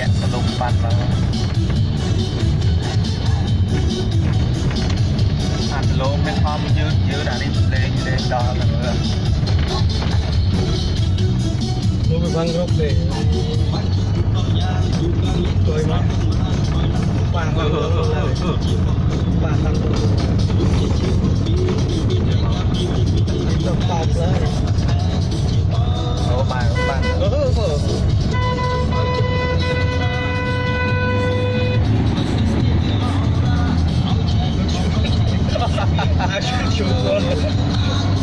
lihat melompat banget ăn lô bên hòm dư dư đã đi lên lên đó là nữa tôi bị văng gốc để tôi mà bạn mà bạn ăn tôi tập bạc lại 还是挺多的。